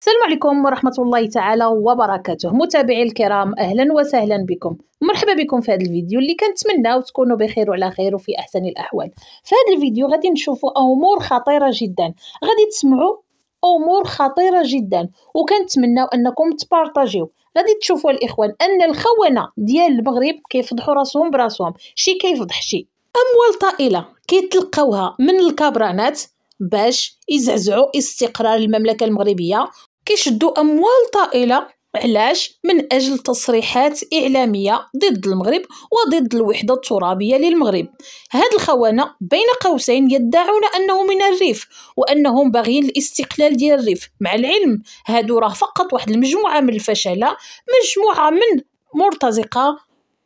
السلام عليكم ورحمة الله تعالى وبركاته. متابعي الكرام أهلا وسهلا بكم. مرحبا بكم في هذا الفيديو اللي كنتمنى تكونوا بخير وعلى خير وفي أحسن الأحوال. في هذا الفيديو غادي نشوفوا أمور خطيرة جدا. غادي تسمعوا أمور خطيرة جدا. وكنتمناو أنكم تبارطاجيو. غادي تشوفوا الإخوان أن الخونة ديال المغرب كيفضحوا راسهم براسهم. شي كيفضح شي. أموال طائلة كيتلقاوها من الكابرانات باش يزعزعوا استقرار المملكة المغربية. كيشدوا أموال طائلة. علاش؟ من أجل تصريحات إعلامية ضد المغرب وضد الوحدة الترابية للمغرب. هاد الخونه بين قوسين يدعون أنه من الريف وأنهم باغيين الاستقلال ديال الريف. مع العلم هادو راه فقط واحد المجموعة من الفشلة مجموعة من مرتزقة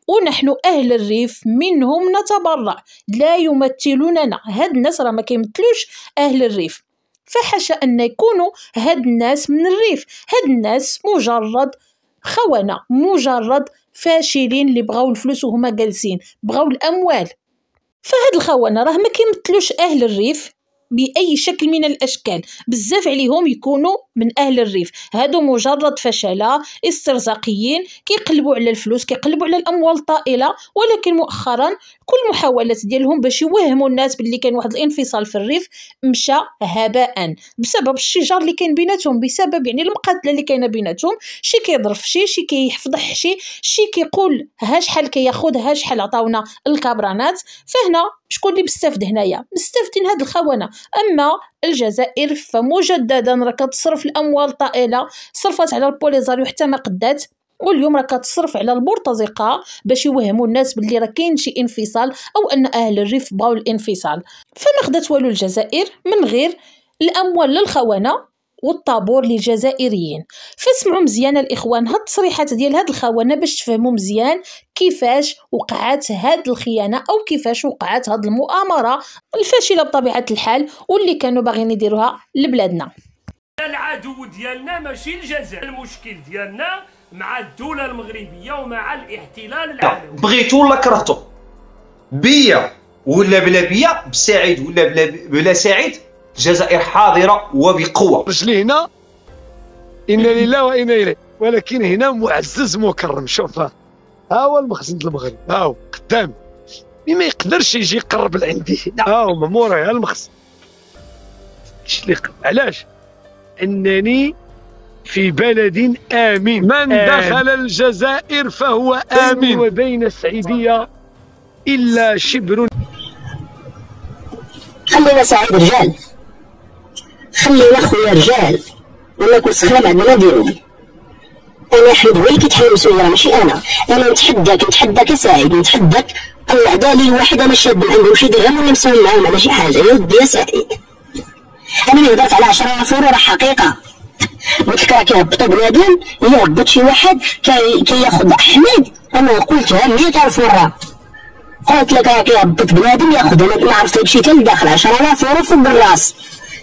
ونحن أهل الريف منهم نتبرع. لا يمثلوننا. هاد الناس راه ما كيمثلوش أهل الريف. فحاشا أن يكونوا هاد الناس من الريف. هاد الناس مجرد خونة مجرد فاشلين اللي بغاو الفلوس وهما جالسين بغاو الأموال. فهاد الخونة راه ما كيمثلوش أهل الريف. بأي شكل من الأشكال. بزاف عليهم يكونوا من أهل الريف. هادو مجرد فشلة استرزاقيين كيقلبوا على الفلوس كيقلبوا على الأموال الطائلة ولكن مؤخرا كل محاولات ديالهم باش يوهموا الناس باللي كاين واحد الانفصال في الريف مشى هباء. بسبب الشجار اللي كاين بيناتهم بسبب يعني المقاتلة اللي كاينة بيناتهم شي كيضرب شي شي كيفضح شي شي كيقول ها شحال كياخذ ها شحال عطاونا الكابرانات. فهنا شكون اللي مستفد هنايا؟ مستفدين هاد الخونة. أما الجزائر فمجددا راه كتصرف الأموال الطائله صرفت على البوليزاريو حتى ما قدات واليوم راه كتصرف على المرتزقه باش يوهموا الناس باللي راه كاين شي انفصال أو أن أهل الريف بغاو الانفصال. فما خدات والو الجزائر من غير الأموال للخونة؟ والطابور للجزائريين. فاسمعوا مزيان الإخوان هاد التصريحات ديال هاد الخونه باش تفهموا مزيان كيفاش وقعت هاد الخيانة أو كيفاش وقعت هاد المؤامرة الفاشلة بطبيعة الحال واللي كانوا باغيين يديروها لبلادنا. العدو ديالنا ماشي الجزائر المشكل ديالنا مع الدولة المغربية ومع الاحتلال العالمي. بغيتو ولا كرهتو؟ بيا ولا بلا بيا بسعيد ولا بلا بلا سعيد؟ الجزائر حاضرة وبقوة. رجلي هنا إنا لله وإنا إليه. ولكن هنا معزز مكرم شوف ها. هو المخزن المغرب. ها هو قدام. ما يقدرش يجي يقرب لعندي ها هو ماموري ها المخزن. علاش؟ أنني في بلد آمن. من آمن. دخل الجزائر فهو آمن. وبين السعيديه إلا شبر. خلينا سعيد رجال خلينا خويا رجال. ولا كل سخنة بعد ما نديرو أنا احمد هو اللي كيتحمل المسؤوليه ماشي أنا. أنا نتحداك نتحداك سعيد نتحداك. طلع بالي واحد أنا شاد من عنده وشي درهم ولا مسؤول معاهم على شي حاجة. يا ودي يا سعيد. أنا اللي هضرت على 10000 يورو راه حقيقة. قلت لك راه كيهبطوا بنادم يهبط شي واحد كياخذ أحمد. أنا قلتها 100000 مرة. قلت لك راه كيهبط بنادم ياخذ أنا ما عرفت هادشي حتى لداخل 10000 يورو فوق الراس.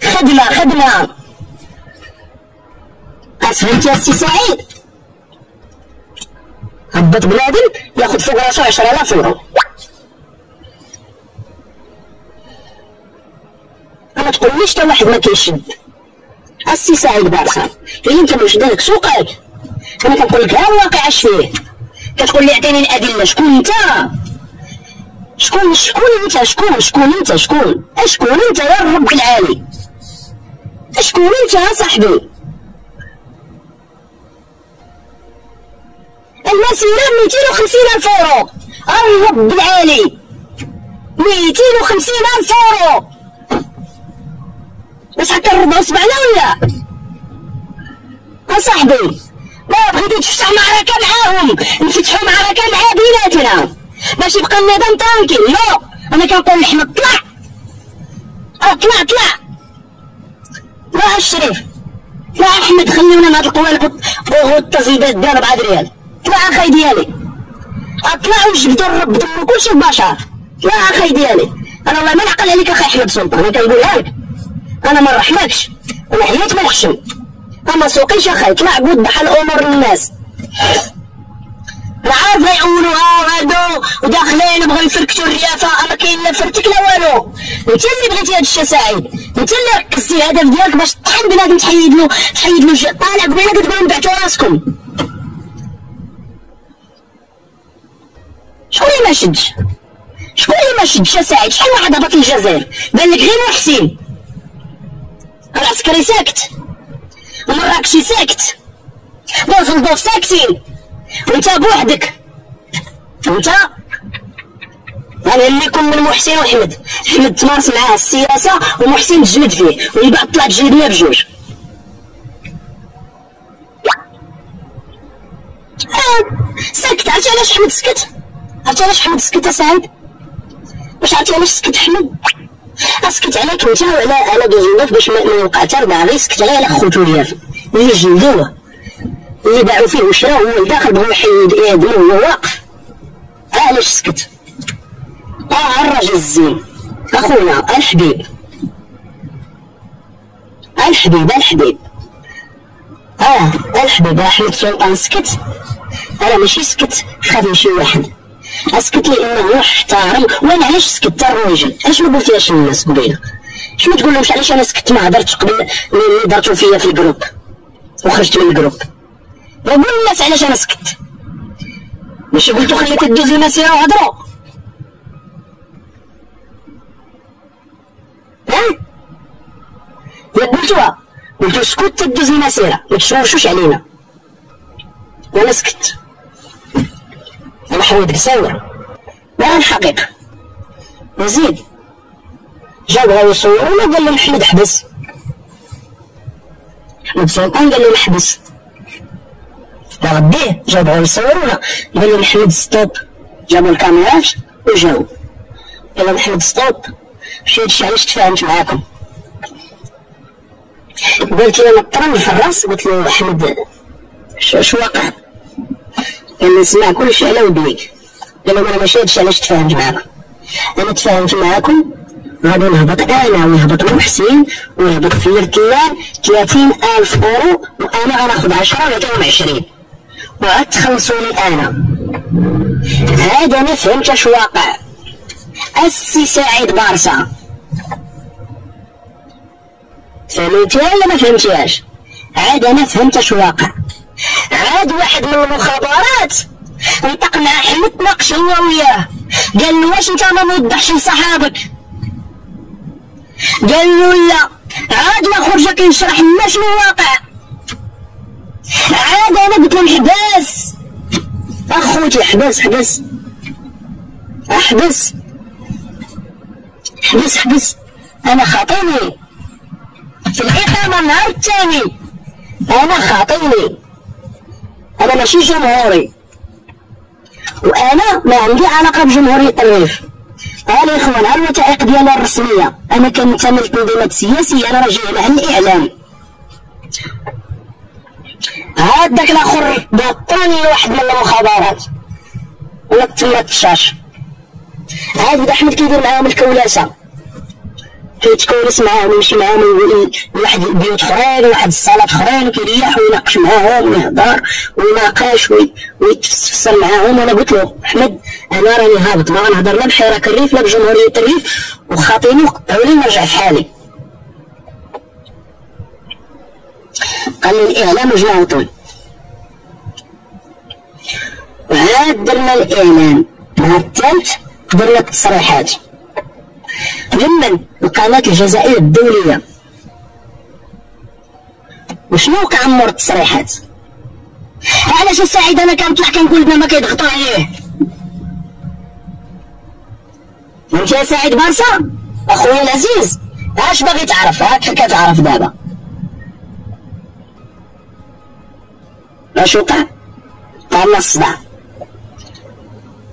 خدمة خدمة. أسفلت يا سي سعيد. هبط بنادم ياخد فوق راسو عشرة آلاف يورو. ما تقوليش تا واحد ما كيشد؟ السي سعيد بارخا هي أنت مش دارك سوقك؟ أنا كنقول لك ها الواقع اش فيه كتقول لي أعطيني الأدلة شكون أنت؟ شكون شكون أنت؟ شكون شكون أنت؟ شكون؟ أشكون أنت يا رب العالي شكون انت يا صاحبي. المسيرة 250 ألف يورو. الرب العالي 250 ألف يورو. بس حتى نربعو سبعنا ولا. أصاحبي ما بغيتي تفتح معركة معاهم. نفتحو معركة مع بيناتنا باش يبقى النظام ترانكي لا أنا كنقول لأحمد طلع. اطلع طلع. لا الشريف لا أحمد خلينا من هاد القوالب والتزييدات ديال 4 ريال. طلع أخي ديالي. اطلع وجبدوا الرب دم كلشي البشر لا أخي ديالي. أنا والله ما نعقل عليك أخي أحمد سلطان أنا كنقولها لك. أنا ما نرحمكش. أنا حيات ما نحشم. أما سوقيش أخي طلع وضح الأمور للناس عارف يقولوا آه غادو وداخلين بغاو يفركتوا الريافه ما كاين لا فرتك لا والو. انت اللي بغيتي هاد الشيء سعيد. انت اللي ركزتي الهدف ديالك باش شحال بنادم تحيد له تحيد له طالع قبيله كتقولوا بعتوا راسكم. شكون اللي ما شدش؟ شكون اللي ما شدش سعيد؟ شحال واحد هبط الجزائر بان لك غير محسن. العسكري ساكت. ومراكشي ساكت. دوز الضوء ساكتين. وانت بوحدك. وانت أنا اللي كون من محسن وحمد. حمد تمارس معاه السياسة ومحسن تجلد فيه. ومن بعد طلع تجلدنا بجوج. سكت. عرفتي علاش حمد سكت؟ عرفتي علاش حمد سكت سعيد؟ واش عرفتي علاش سكت حمد؟ أسكت عليك انت وعلى على دوزلدورف باش ما يوقع ترضى غير سكت على خوتو ديالو اللي جلدوه اللي باعوا فيه وشراو هو الداخل بغاو يحيد يهدمو وهو واقف. علاش سكت؟ الراجل الزين. أخونا الحبيب الحبيب الحبيب أه الحبيب أحمد سلطان سكت. أنا ماشي سكت خاف شي واحد. أسكت لأنه احترم وأنا علاش سكت الراجل؟ علاش ما قلتيهاش للناس قبيلة؟ شنو تقول لهمش علاش أنا سكت؟ ما هضرتش قبل اللي درتو فيا في ال groupe. وخرجت من ال groupe. وقول للناس علاش أنا سكت. ماشي قلتو خليك دوز المسيره وهضروا يا قلتوها قلتو سكت تدوز المسيره ما تشوشوش علينا وأنا سكت أنا حميد قصير ما الحقيقة وزيد جا بغاو يصورونا قال لهم حمد حبس حمد سلطان قال لهم حبس غديه جا بغاو يصورونا قال لهم حمد stop جابوا الكاميرات وجاو قال لهم حمد stop مشيت هادشي علاش تفاهمت معاكم؟ قلت له نطرني في الرأس قلت له أحمد شو واقع قال لي سمع كلشي على ودنيك قال له أنا ماشي هادشي علاش تفاهمت معاكم؟ أنا تفاهمت معاكم غادي نهبط أنا ويهبط محسن ويهبط في 30 ألف أورو وأنا غناخد 10 ويعطيهم 20 وعاد تخلصوني أنا. هذا أنا فهمت اش واقع السي سعيد بارسا. فهمتيها ولا ما فهمتيهاش؟ عاد أنا فهمت اش واقع. عاد واحد من المخابرات نطق مع حمد تناقش هو وياه. قال له واش انت ما موضحش لصحابك؟ قال له لا. عاد ما خرجك يشرح لنا شنو واقع. عاد أنا قلت لهم حباس أخوتي حبس حبس احبس. حبس حبس أنا خاطيني. في الاقامه النهار الثاني أنا خاطيني. أنا ماشي جمهوري. وأنا ما عندي علاقة بجمهوريه الريف. أنا إخوان على الوثائق ديالي الرسمية. أنا كننتمي للتنظيمات السياسيه أنا راجل مع الإعلام. عاد داك الآخر بطاني واحد من المخابرات. ولا تما الشاش عاد احمد كيدير معاهم الكولاسة. كيتكولس معاهم يمشي معاهم لواحد البيوت اخرين وواحد الصالات اخرين وكيريح ويناقش معاهم ويهضر ويناقش ويتفسر معاهم وأنا قلت له احمد أنا راني هابط ما غنهضر لا بحراك الريف لا بجمهوريه الريف وخاطيني وقطعوني نرجع في حالي قال لي الاعلام وجنا طول وعاد درنا الاعلان نهار الثالث درنا التصريحات ممن القناة الجزائرية الدولية. وشنو وقع مور التصريحات علاش السعيد أنا كنطلع كنقول بنا ما كيضغطوا عليه؟ فهمتي يا سعيد بارسا؟ اخويا العزيز اش باغي تعرف هاك كتعرف دابا. اش وقع؟ وقع لنا الصداع.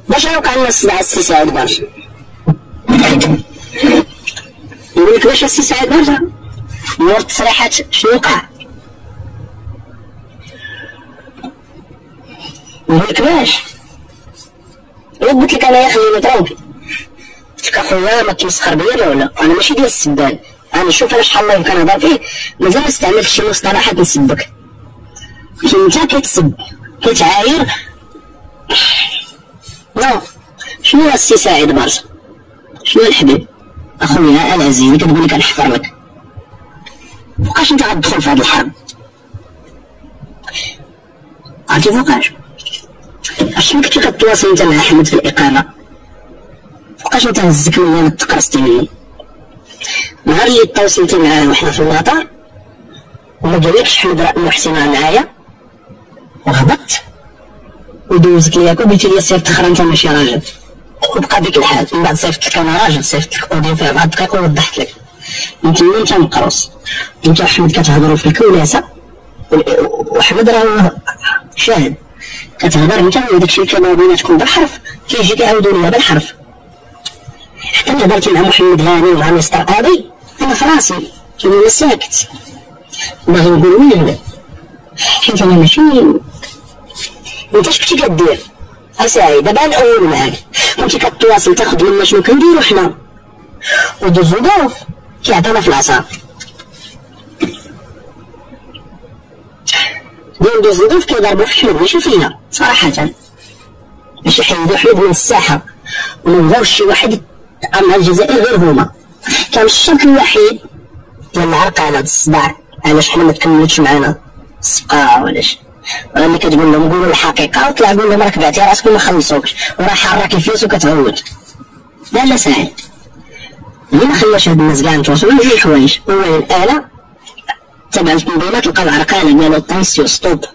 باش وقع لنا الصداع السي سعيد بارسا؟ يقول لك باش السي سعيد برجع مور التصريحات شنو وقع يقول لك باش قلت لك أنا يا قلت لك أخويا ما تمسخر بيا ولا؟ أنا ماشي ديال السبان. أنا شوف أنا شحال الله كنهضر فيه مازال ما استعملتش شي مصطلحات نسبك. أنت كتسب كتعاير. no. شنو السي سعيد برشا شنو الحبيب؟ أخويا العزيز كنقول لك نحفر لك فوقاش أنت غتدخل في هذه الحرب؟ عرفتي فوقاش؟ اش كنتي كتواصل أنت مع أحمد في الاقامه فوقاش أنت هزك مني تقرصتي مني نهار اللي تواصلتي معاه وحنا في المطار وما قالكش حمد محسن معايا وهبطت ودوزت لياك وقلت لي صيفط أخرى أنت ماشي راجل. وبقى ديك الحال من بعد صيفط لك أنا راجل صيفط لك audio فيها بعض الدقائق ووضحت لك. انت انت مقروص انت وحمد كتهضروا في الكواليس وحمد راه شاهد. كتهضر انت وداكشي اللي كان بيناتكم بالحرف كيجي كيعاودوا ليا بالحرف. حتى أنا هضرت مع محمد هاني ومع مستر ابي أنا في راسي. كيما ساكت. باغي نقول وين حيت أنا ماشي انت اش كنتي كدير. أساعي. دابا الأول معاك. كنتي كتواصل تاخذ منا شنو كنديرو حنا؟ ودوزلدورف كيعطينا في العصا ديال دوزلدورف كيضربو في حلب ماشي فينا صراحة. باش يحيدو حلب من الساحة. ومنبغيوش شي واحد مع الجزائر غير هما. كان الشرط الوحيد. ديال العرقلة الصداع علاش حنا ما تكملتش معانا؟ الصفقة ولاش ملي كتقول لهم قولوا الحقيقة وطلع قول لهم راك بعتي راسك وما خلصوكش وراه حراك الفلوس وكتعود لا لا ساعد. اللي ما خلاش هاد الناس كاع نتواصلوا جوج حوايج اولا الاله تبع التنظيمات لقاو العرقله قالوا طيسيو ستوب.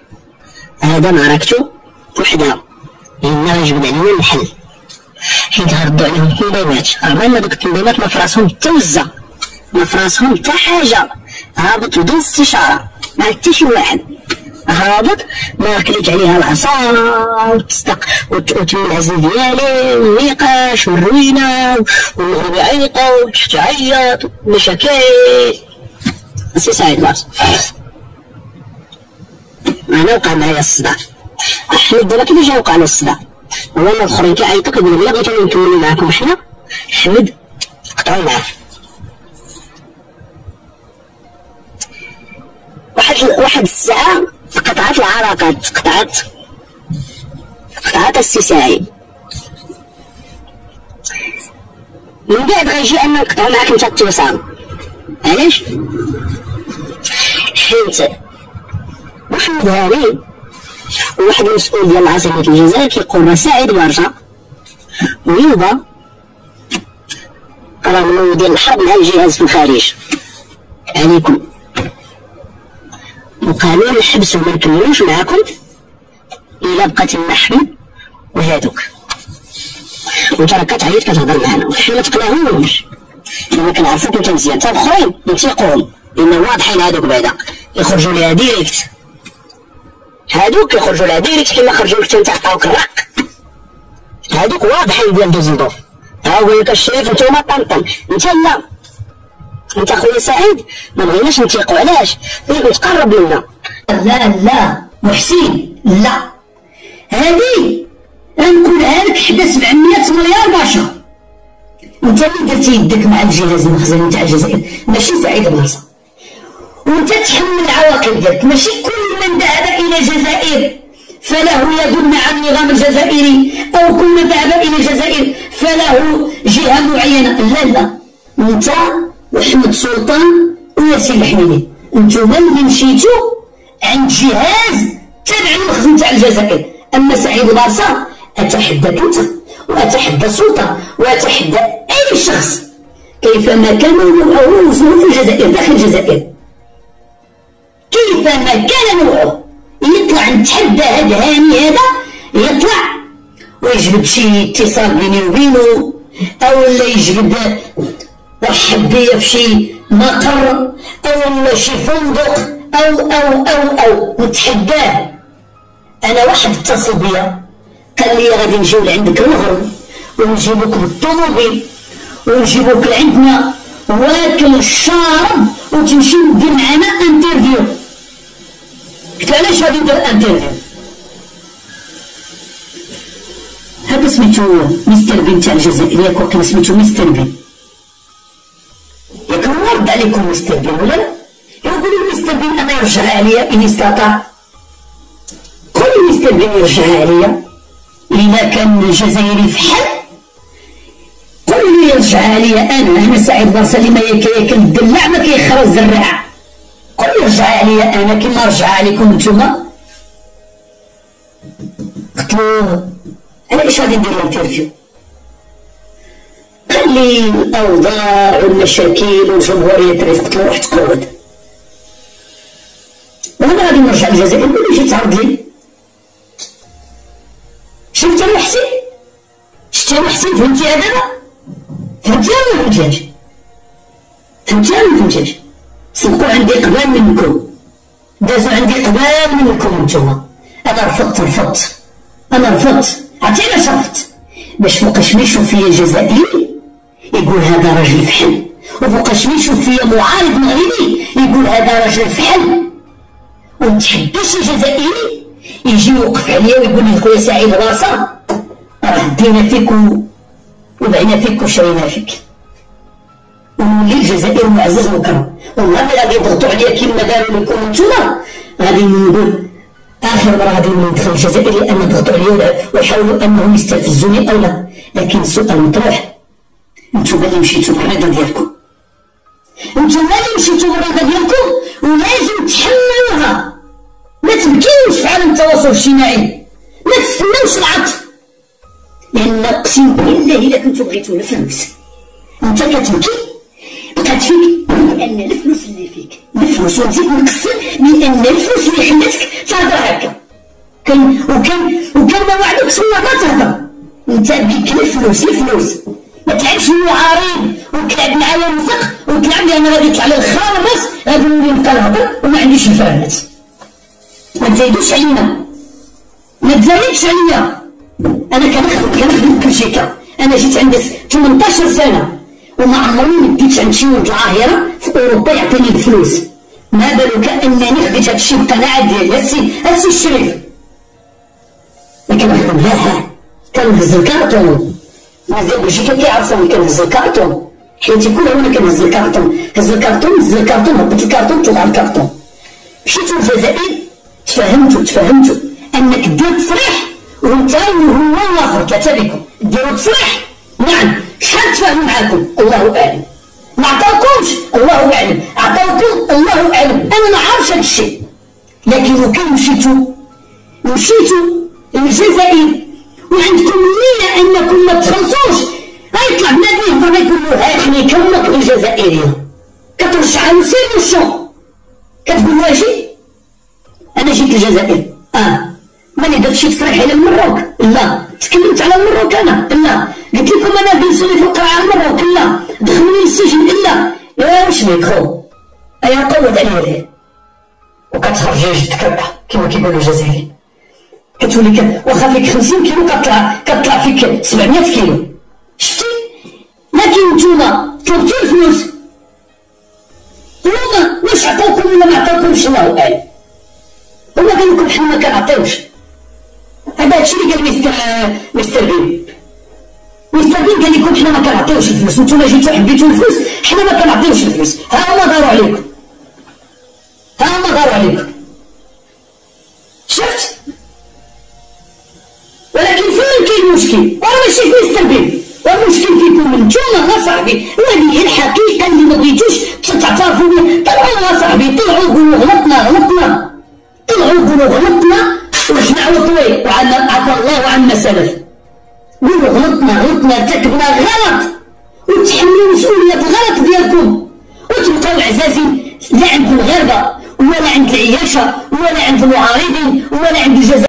هذا معركته وحدها لأن غيجبد علينا الحل. حيت غردوا عليهم التنظيمات رغم ان دوك التنظيمات ما فراسهم حتى وزه ما فراسهم حتى حاجة. هابط بدون استشارة. ما حتى شي واحد. هابط ما كليت عليها العصا وتصدق العزل ديالي والنقاش والروينة والمغرب يعيطوا وتحت عيط مشاكل سي سعيد باس أنا وقع معايا الصداع. أحمد دابا كيفاش وقع له الصداع؟ هو الاخرين كيعيطوا كيقولوا لي بغيتو نكملوا معاكم حنا. حمد قطعوا معاه. واحد واحد الساعة قطعت العلاقات قطعت. قطعت السي من بعد غيجي أن نقطعو معاك أنت التواصل علاش؟ حيت محمد هاني واحد المسؤول ديال عاصمة الجزائر كيقول راه سعيد برشا. ويوبا رغم ديال الحرب مع الجهاز في الخارج. عليكم. وقالوا نحبسوا ما نكملوش معاكم. الا بقات محمد وهادوك. وانت راك كتعيط كتهضر معنا. وحنا ما تقنعوهمش. لما كنعرفوك انت مزيان. تا الاخرين نتيقوهم لأن واضحين هادوك بعدا. يخرجوا ليها direct. هادوك يخرجوا لها direct. كما خرجوا لك انت عطاوك الرق. هادوك واضحين ديال دوزلدورف ها هو الشريف نتوما طنطن. انت لا. انت خويا سعيد ما بغيناش نتيقوا علاش؟ بغيت تقرب لنا. لا لا محسين لا. هذه غنقولها لك حدا 700 مليار باشا انت اللي درتي يدك مع الجهاز المخزن تاع الجزائر ماشي سعيد بلاصة. وانت تحمل العواقب ديالك ماشي كل من ذهب إلى الجزائر. فله يد مع النظام الجزائري أو كل من ذهب إلى الجزائر فله جهة معينة. لا لا. انت وحمد سلطان وياسين الحميدي انتوما اللي مشيتو عند جهاز تابع للمخزن تاع الجزائر. أما سعيد بارصا اتحداك أنت واتحدى السلطه واتحدى أي شخص. كيفما كان نوعه في الجزائر داخل الجزائر. كيفما كان نوعه. يطلع نتحدى هذا هاني هذا يطلع ويجبد شي اتصال بيني وبينه أو ولا يجبد رحب بيا في شي مقر أو شي فندق أو أو أو أو نتحداه أنا واحد اتصل بيا قال لي غادي نجيو لعندك المغرب ونجيبوك بالطوموبيل ونجيبوك لعندنا واكل شارب وتمشي ندير معنا interview قلت له علاش غادي ندير interview هذا سميتو Mister Bean تاع الجزائر ياك وكان سميتو Mister Bean عليكم Mister Bean ولا لا؟ يقولوا مستر بين أنا يرجع عليا إن استطاع. كل مستر بين يرجع عليا. الا كان الجزائري في حل. قل لي يرجع عليا أنا أنا سعيد برسا اللي ما الدلع ما كيخرج الزراعه قول رجع عليا أنا كيما رجع عليكم نتوما. قلت له علاش غادي ندير انترفيو قال لي والمشاكل والجمهوريه قلت له روح تقود وأنا غادي نرجع للجزائر. ولا جيت تعرض لي شفت أنا حسين؟ شفت أنا حسين فهمتي هذا؟ فهمتي ولا فهمتيهاش فهمتي ولا فهمتيهاش سبقوا عندي قبال منكم. دازوا عندي قبال منكم نتوما أنا رفضت رفضت. أنا رفضت. عرفتي علاش رفضت؟ باش فوقاش ما يشوف فيا جزائري يقول هذا راجل فحل. وفوقاش ما يشوف فيا معارض مغربي يقول هذا راجل فحل. ونتحداش الجزائري يجي يوقف عليا ويقول لي خويا سعيد راسا راه دينا فيك وبعنا فيك وشرينا فيك. ونولي الجزائر معزز مكرم والله ملي غادي يضغطوا عليا كيما داروا لكم نتوما غادي نقول آخر مرة غادي ندخل الجزائر لأن ضغطوا عليا ويحاولوا أنهم يستفزوني أو لا. لكن السؤال مطروح. نتوما اللي مشيتوا بالرضا ديالكم. نتوما اللي مشيتوا بالرضا ديالكم ولازم تحملوها. ما تبكيوش في عالم التواصل الاجتماعي. ما تستناوش العطف. لأن أقسم بالله إلا كنتو بغيتو الفلوس أنت كتبكي؟ بقات فيك لأن الفلوس اللي فيك. الفلوس ونزيد نقصر لأن الفلوس اللي خلاتك تهضر هكا. كان وكان وكان ما وعدكش ما تهضر. أنت بيك الفلوس الفلوس. ما تلعبش المعارض وتلعب معايا الرزق وتلعب لي أنا غادي يطلع لي الخار بس غادي نولي نبقى نهضر وما عنديش الفهمات ما تزايدوش علينا. ما تزايدش عليا. أنا كنخدم كنخدم كرشيكا أنا جيت عندي 18 سنة وما عمرني ما ديتش عند شي ولد العاهره في أوروبا يعطيني الفلوس. ما بالك أنني خديت الشيء بقناعه ديالي هادشي هادشي الشريف. ما كنخدم لا ها. كنهز الكارطون. مزيان بلجيكا كيعرفوني كنهز الكارطون حياتي كلها وأنا كنهز الكارطون هز الكارطون هبط الكارطون طلع الكارطون مشيتو للجزائر تفهمتوا تفهمتوا أنك دير تصريح. وانت وهو والاخر ثلاثة بكم ديروا تصريح. نعم. شحال تفاهموا معاكم؟ الله أعلم. ما عطاوكمش. الله أعلم. عطاوكم؟ الله أعلم. أنا ما عارفش هذا الشيء. لكن لو كان مشيتوا مشيتوا للجزائر وعندكم نية إنكم ما تخلصوش. غيطلع بنادم يهضر يقول له ها حنا كمك الجزائريه كترشح على سير الشون كتقول له أجي أنا جيت الجزائر. آه. ماني درت شي تصريح على المروك. لا. تكلمت على المروك أنا. لا. قلت لكم أنا بنسوني في القرعه على المروك. لا. دخلوني للسجن. لا. يا واش بيك خو ايا قود عليا وكتخرج جدك كيما كيقولوا الجزائري. كتولي واخا فيك 50 كيلو كطلع كطلع فيك 700 كيلو. شفتي؟ لكن نتوما طلبتوا الفلوس. هما واش عطاوكم ولا ما عطاوكمش الله اعلم هما قال لكم حنا ما كنعطيوش. هذا هادشي اللي قال مستر مستر بين مستر بين قال لكم حنا ما كنعطيوش الفلوس. نتوما جيتو حبيتو الفلوس حنا ما كنعطيوش الفلوس. ها هما داروا عليكم